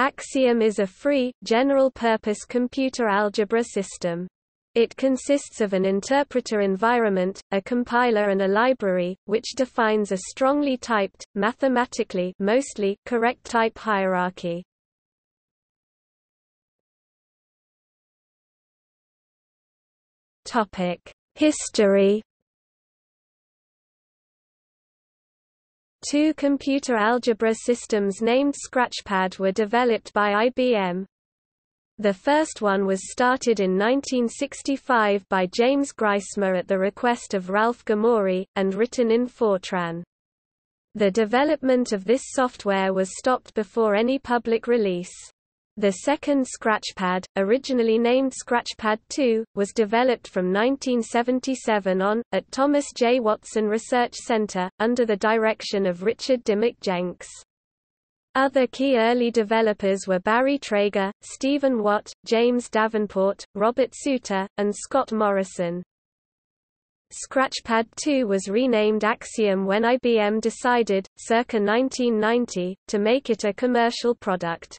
Axiom is a free, general-purpose computer algebra system. It consists of an interpreter environment, a compiler and a library, which defines a strongly typed, mathematically mostly correct type hierarchy. History Two computer algebra systems named Scratchpad were developed by IBM. The first one was started in 1965 by James Griesmer at the request of Ralph Gomory, and written in Fortran. The development of this software was stopped before any public release. The second Scratchpad, originally named Scratchpad 2, was developed from 1977 on, at Thomas J. Watson Research Center, under the direction of Richard Dimick Jenks. Other key early developers were Barry Trager, Stephen Watt, James Davenport, Robert Sutor, and Scott Morrison. Scratchpad 2 was renamed Axiom when IBM decided, circa 1990, to make it a commercial product.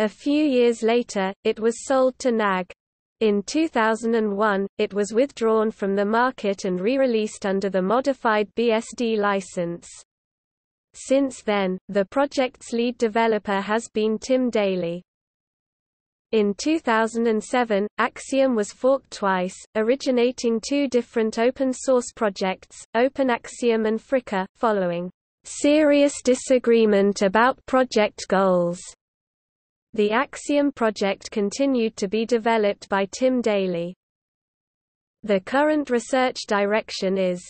A few years later, it was sold to NAG. In 2001, it was withdrawn from the market and re-released under the modified BSD license. Since then, the project's lead developer has been Tim Daly. In 2007, Axiom was forked twice, originating two different open-source projects, OpenAxiom and FriCAS, following serious disagreement about project goals. The Axiom project continued to be developed by Tim Daly. The current research direction is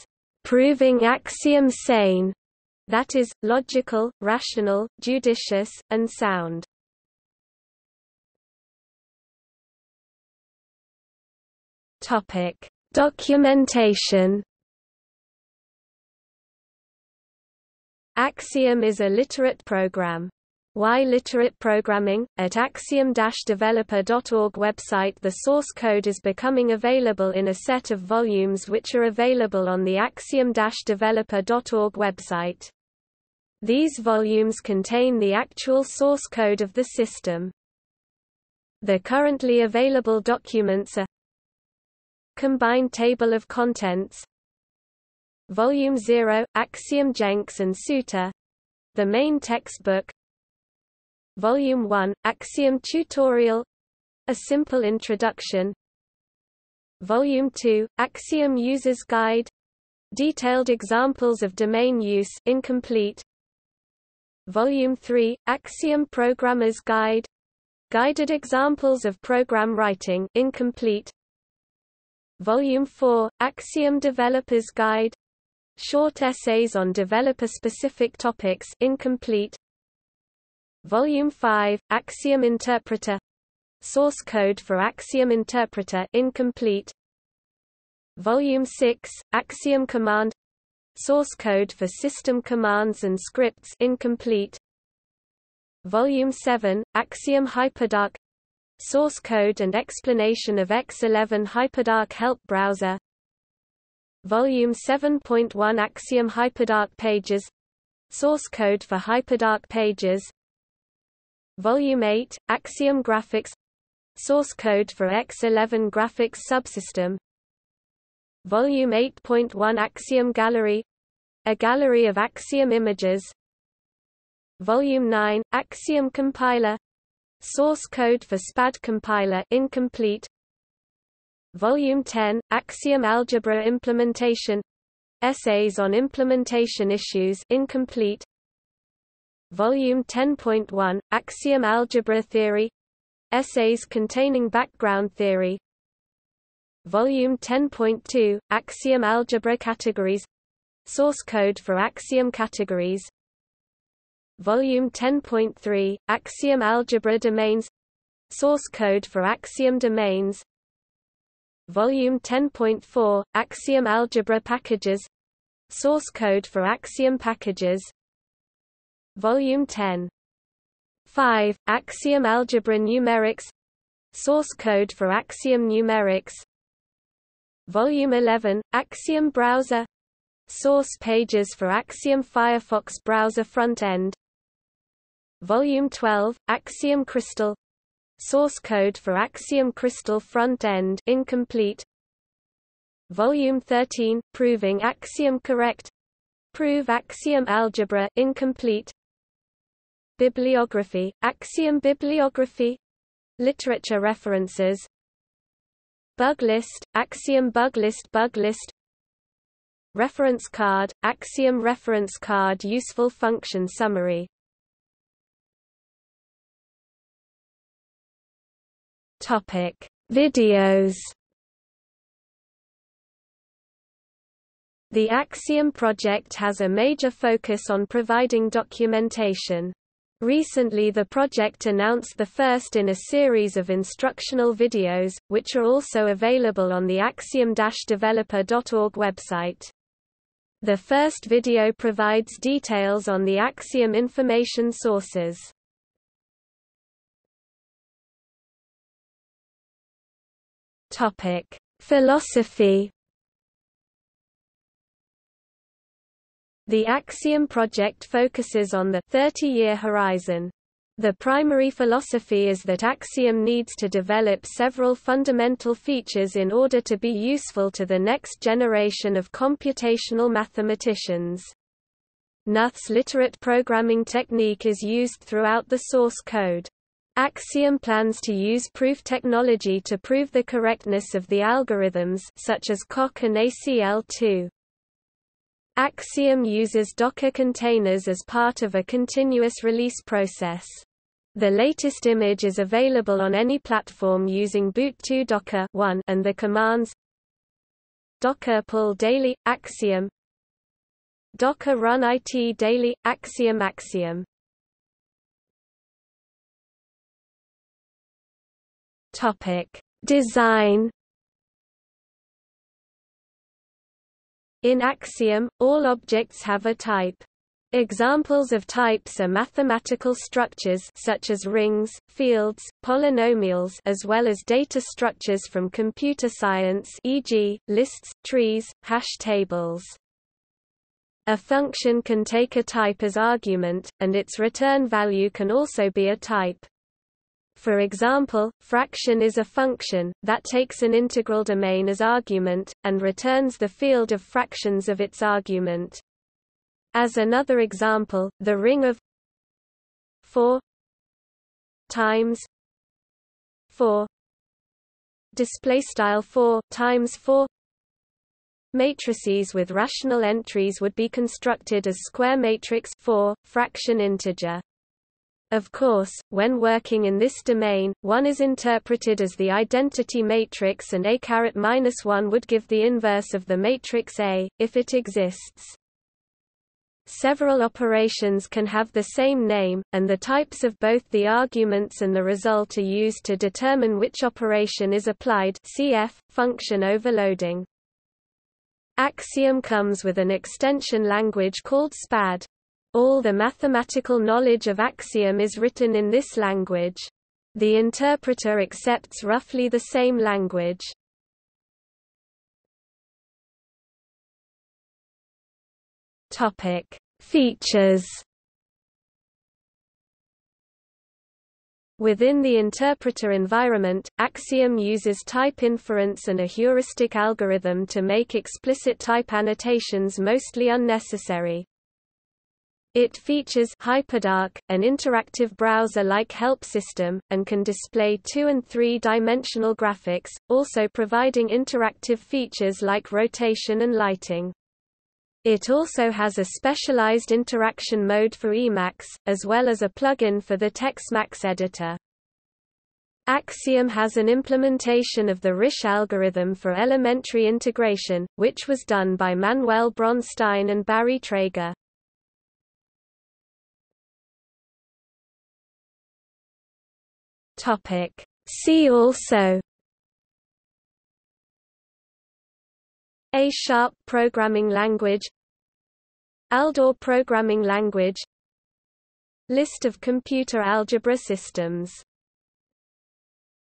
proving Axiom sane that is, logical, rational, judicious, and sound. Topic: Documentation. Axiom is a literate program. Why Literate Programming? At axiom-developer.org website the source code is becoming available in a set of volumes which are available on the axiom-developer.org website. These volumes contain the actual source code of the system. The currently available documents are Combined Table of Contents Volume 0, Axiom Jenks and Sutor The main textbook Volume 1, Axiom Tutorial. A simple introduction. Volume 2, Axiom User's Guide. Detailed examples of domain use incomplete. Volume 3, Axiom Programmer's Guide. Guided examples of program writing incomplete. Volume 4, Axiom Developer's Guide. Short essays on developer-specific topics incomplete. Volume 5, Axiom Interpreter. Source code for Axiom Interpreter incomplete. Volume 6, Axiom Command. Source code for system commands and scripts incomplete. Volume 7, Axiom Hyperdoc. Source code and explanation of X11 Hyperdoc Help Browser. Volume 7.1 Axiom Hyperdoc Pages. Source code for Hyperdoc Pages Volume 8, Axiom Graphics. Source code for X11 Graphics Subsystem. Volume 8.1 Axiom Gallery. A gallery of Axiom images. Volume 9, Axiom Compiler. Source code for SPAD compiler incomplete. Volume 10, Axiom Algebra Implementation. Essays on implementation issues incomplete Volume 10.1, Axiom Algebra Theory. Essays containing background theory. Volume 10.2, Axiom Algebra Categories. Source code for Axiom categories. Volume 10.3, Axiom Algebra Domains. Source code for Axiom domains. Volume 10.4, Axiom Algebra Packages. Source code for Axiom packages Volume 10. 5, Axiom Algebra Numerics Source code for Axiom Numerics Volume 11, Axiom Browser Source pages for Axiom Firefox browser front-end Volume 12, Axiom Crystal Source code for Axiom Crystal front end incomplete. Volume 13, Proving Axiom Correct Prove Axiom Algebra incomplete. Bibliography, Axiom Bibliography Literature references Bug list, Axiom bug list bug list Reference card, Axiom reference card Useful function summary Topic: Videos. The Axiom project has a major focus on providing documentation. Recently the project announced the first in a series of instructional videos, which are also available on the axiom-developer.org website. The first video provides details on the Axiom information sources. Topic: Philosophy. The Axiom project focuses on the 30-year horizon. The primary philosophy is that Axiom needs to develop several fundamental features in order to be useful to the next generation of computational mathematicians. Knuth's literate programming technique is used throughout the source code. Axiom plans to use proof technology to prove the correctness of the algorithms such as Coq and ACL2. Axiom uses Docker containers as part of a continuous release process. The latest image is available on any platform using boot2 Docker 1 and the commands Docker pull daly Axiom Docker run it daly Axiom Axiom Topic: Design In Axiom, all objects have a type. Examples of types are mathematical structures such as rings, fields, polynomials as well as data structures from computer science e.g., lists, trees, hash tables. A function can take a type as argument, and its return value can also be a type. For example, fraction is a function, that takes an integral domain as argument, and returns the field of fractions of its argument. As another example, the ring of 4 times 4 display style 4 times 4 matrices with rational entries would be constructed as square matrix 4 fraction integer of course, when working in this domain, one is interpreted as the identity matrix and A caret minus 1 would give the inverse of the matrix A, if it exists. Several operations can have the same name, and the types of both the arguments and the result are used to determine which operation is applied cf. function overloading. Axiom comes with an extension language called SPAD. All the mathematical knowledge of Axiom is written in this language. The interpreter accepts roughly the same language. Topic: Features. Within the interpreter environment, Axiom uses type inference and a heuristic algorithm to make explicit type annotations mostly unnecessary. It features HyperDoc, an interactive browser-like help system, and can display two- and three-dimensional graphics, also providing interactive features like rotation and lighting. It also has a specialized interaction mode for Emacs, as well as a plugin for the TeXmacs editor. Axiom has an implementation of the Risch algorithm for elementary integration, which was done by Manuel Bronstein and Barry Trager. Topic. See also A-sharp programming language Aldor programming language List of computer algebra systems